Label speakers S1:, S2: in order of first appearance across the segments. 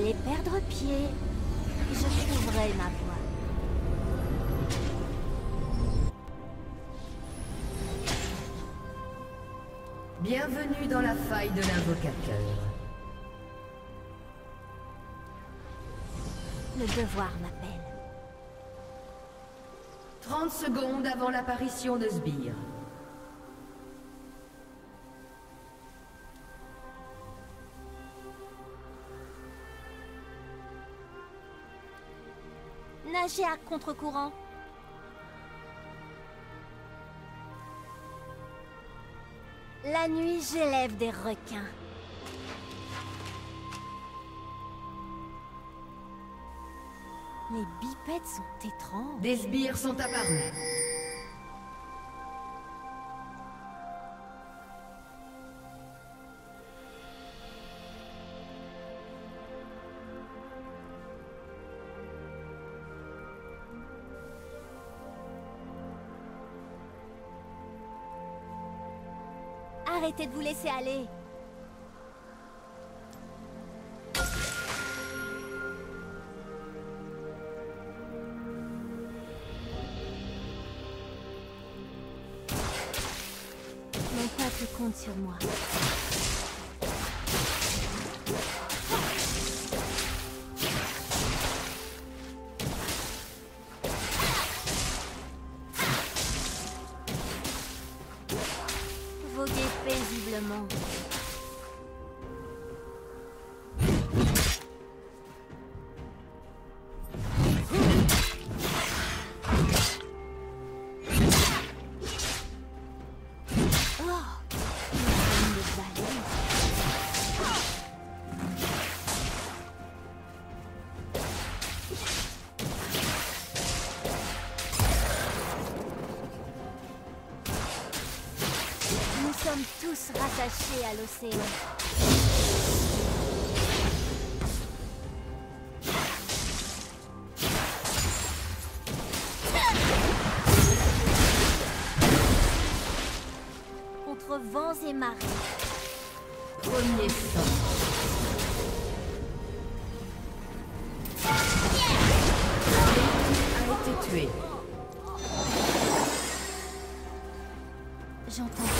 S1: perdre pied. Je trouverai ma voie.
S2: Bienvenue dans la faille de l'invocateur.
S1: Le devoir m'appelle.
S2: 30 secondes avant l'apparition de Sbire.
S1: À contre-courant. La nuit, j'élève des requins. Les bipèdes sont étranges.
S2: Des sbires sont apparus.
S1: Arrêtez de vous laisser aller. Mon peuple compte sur moi. Nous sommes tous rattachés à l'océan. J'entends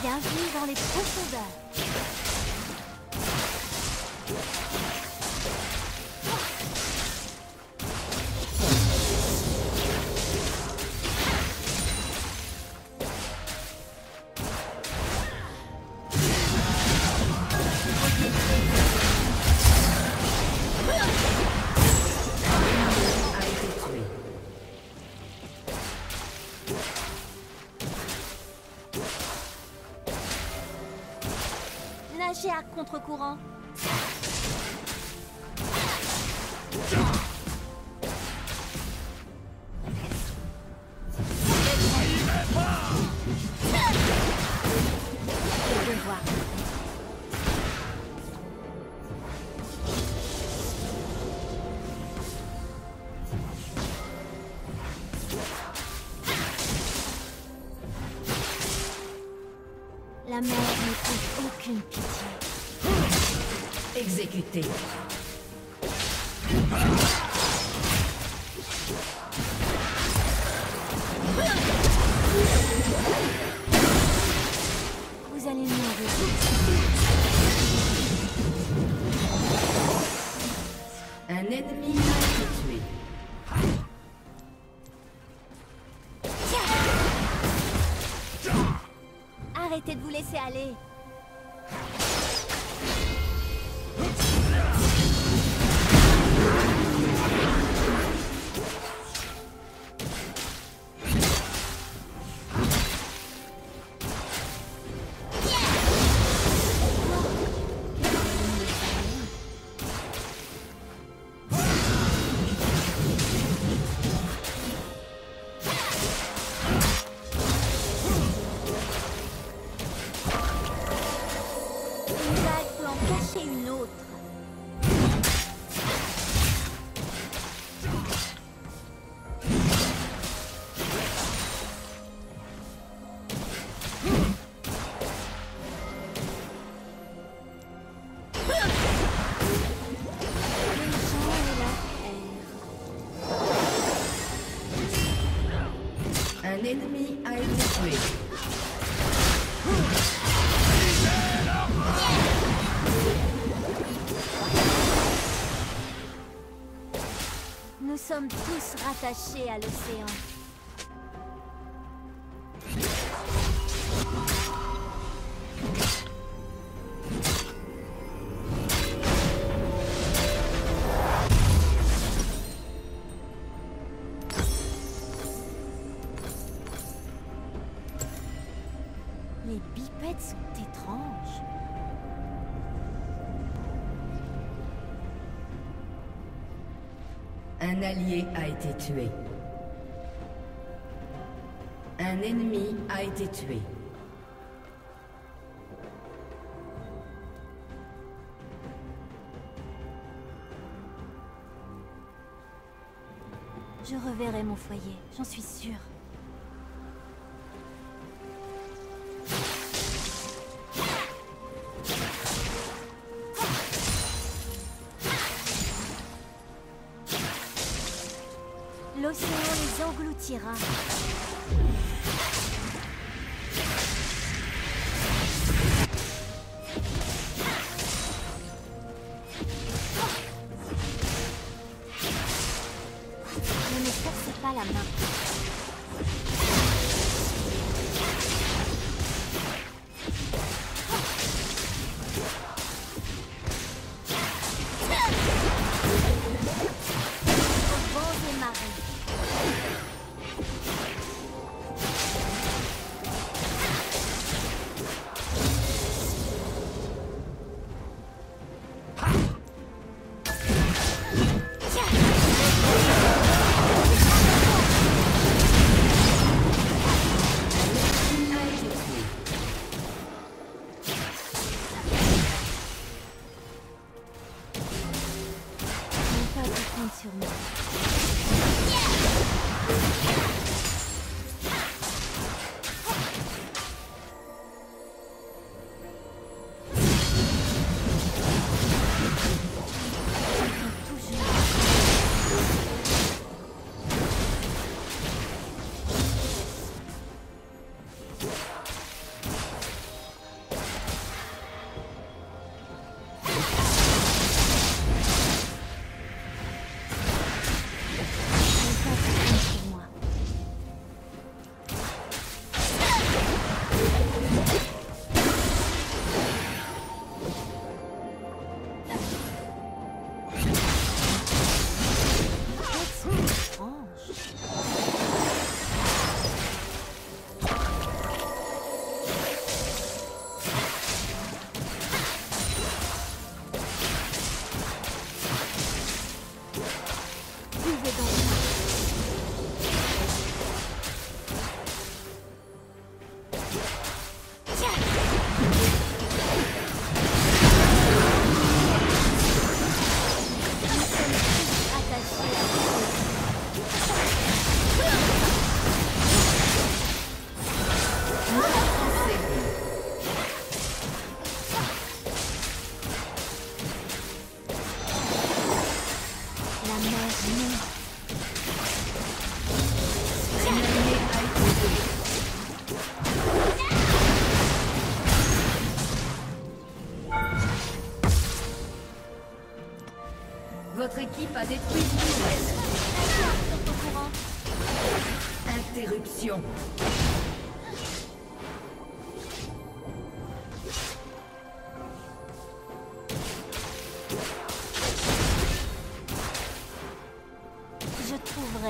S1: Bienvenue dans les profondeurs. À
S2: Exécuté.
S1: Vous allez mourir.
S2: Un ennemi a été tué.
S1: Arrêtez de vous laisser aller. Sommes tous rattachés à l'océan.
S2: A été tué. Un ennemi a été tué.
S1: Je reverrai mon foyer, j'en suis sûre.
S2: Làm
S1: nó.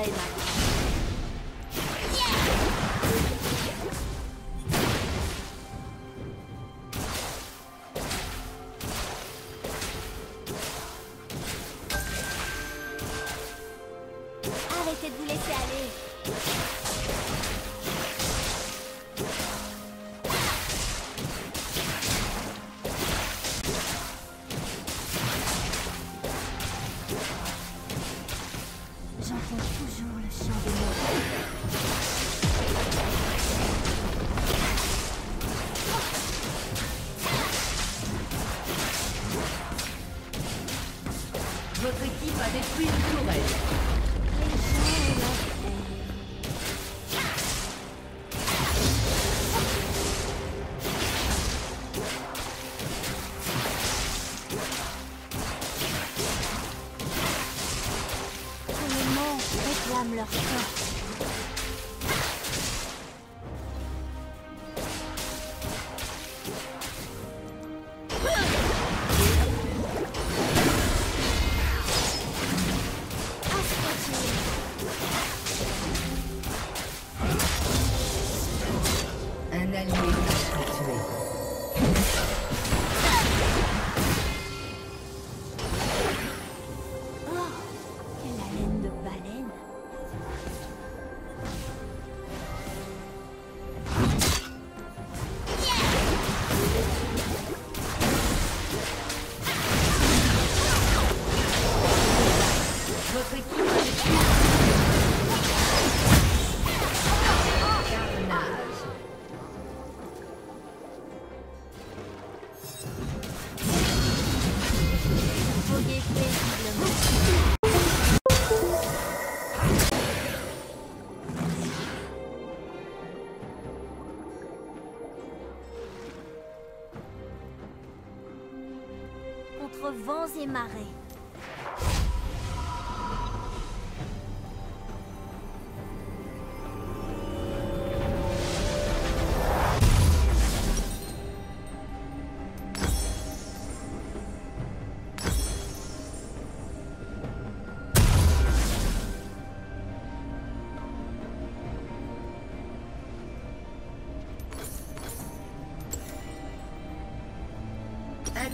S1: Trouverai J'entends toujours le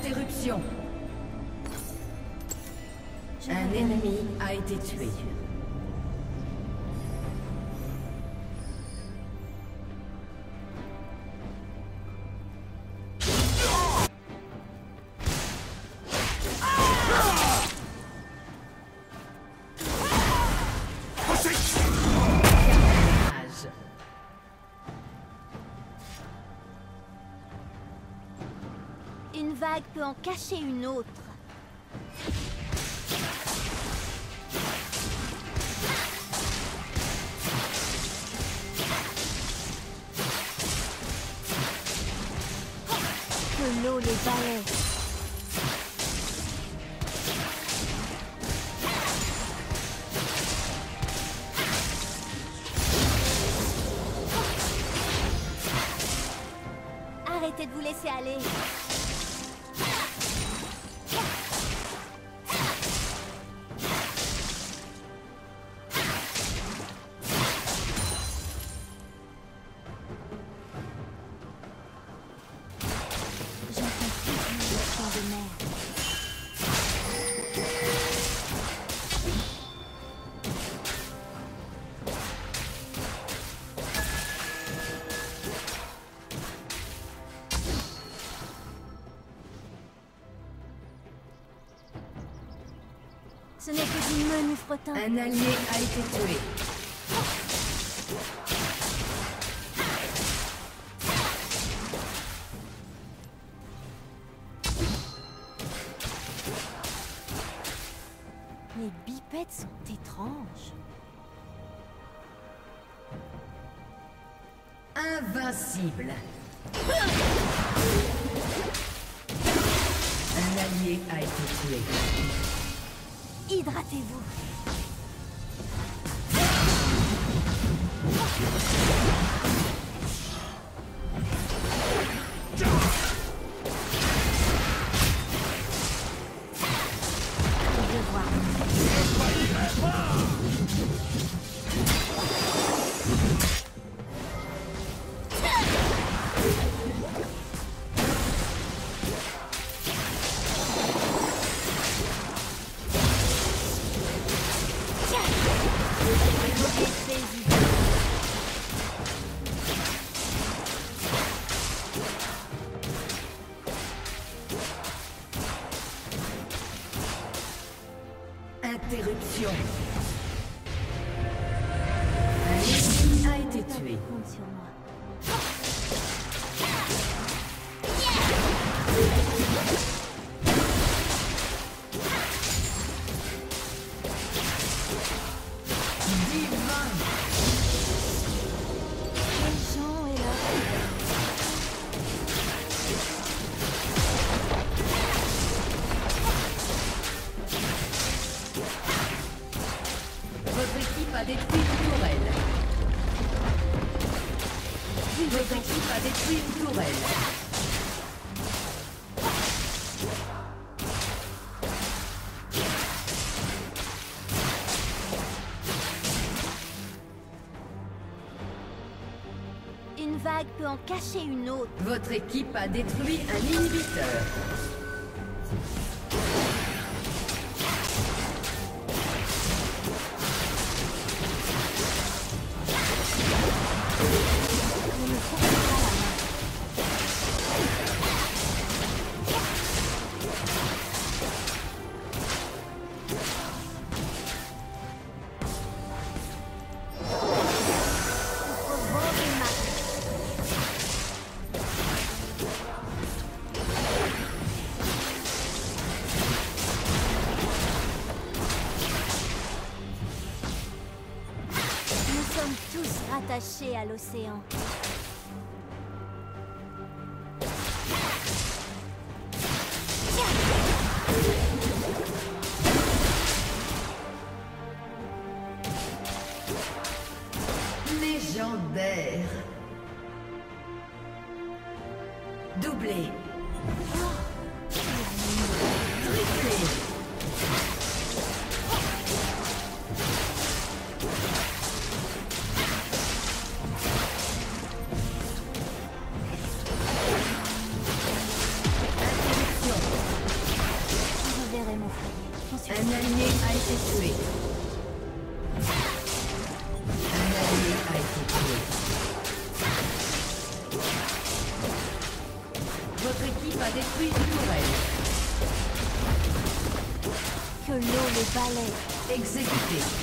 S2: Interruption. Un ennemi a été tué.
S1: Une vague peut en cacher une autre. slowly balance.
S2: Un allié a été tué.
S1: Les bipèdes sont étranges.
S2: Invincible. Un allié a été tué.
S1: Hydratez-vous. peut en cacher une autre.
S2: Votre équipe a détruit un inhibiteur.
S1: attaché à l'océan.
S2: slain.